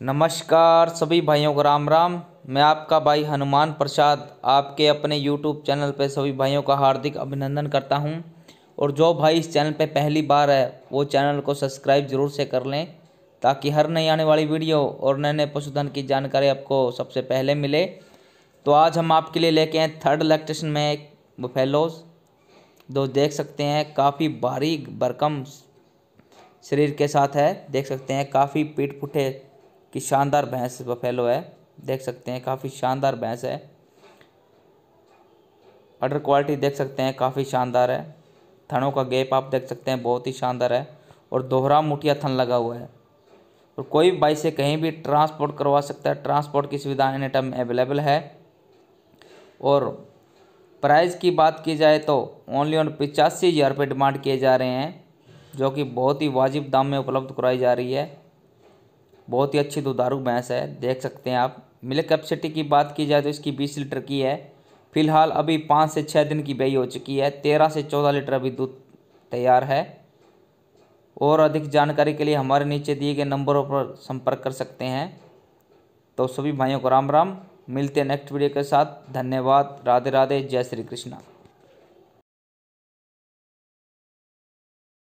नमस्कार सभी भाइयों को राम राम। मैं आपका भाई हनुमान प्रसाद आपके अपने यूट्यूब चैनल पे सभी भाइयों का हार्दिक अभिनंदन करता हूँ। और जो भाई इस चैनल पे पहली बार है, वो चैनल को सब्सक्राइब ज़रूर से कर लें, ताकि हर नई आने वाली वीडियो और नए नए पशुधन की जानकारी आपको सबसे पहले मिले। तो आज हम आपके लिए लेके आए थर्ड इलेक्ट्रेशन में एक बफेलोज दो, देख सकते हैं, काफ़ी भारी भरकम शरीर के साथ है, देख सकते हैं, काफ़ी पीठ पुठे की शानदार भैंस बफेलो है। देख सकते हैं, काफ़ी शानदार भैंस है। अडर क्वालिटी देख सकते हैं, काफ़ी शानदार है। थनों का गैप आप देख सकते हैं, बहुत ही शानदार है। और दोहरा मुठिया थन लगा हुआ है। और कोई भी बाइक से कहीं भी ट्रांसपोर्ट करवा सकता है। ट्रांसपोर्ट की सुविधा एनी टाइम अवेलेबल है। और प्राइस की बात की जाए तो ओनली ऑन पिचासी हज़ार रुपये डिमांड किए जा रहे हैं, जो कि बहुत ही वाजिब दाम में उपलब्ध कराई जा रही है। बहुत ही अच्छी दुधारू भैंस है, देख सकते हैं आप। मिल्क कैपेसिटी की बात की जाए तो इसकी बीस लीटर की है। फ़िलहाल अभी पाँच से छः दिन की बेई हो चुकी है, तेरह से चौदह लीटर अभी दूध तैयार है। और अधिक जानकारी के लिए हमारे नीचे दिए गए नंबरों पर संपर्क कर सकते हैं। तो सभी भाइयों को राम राम, मिलते हैं नेक्स्ट वीडियो के साथ। धन्यवाद, राधे राधे, जय श्री कृष्णा।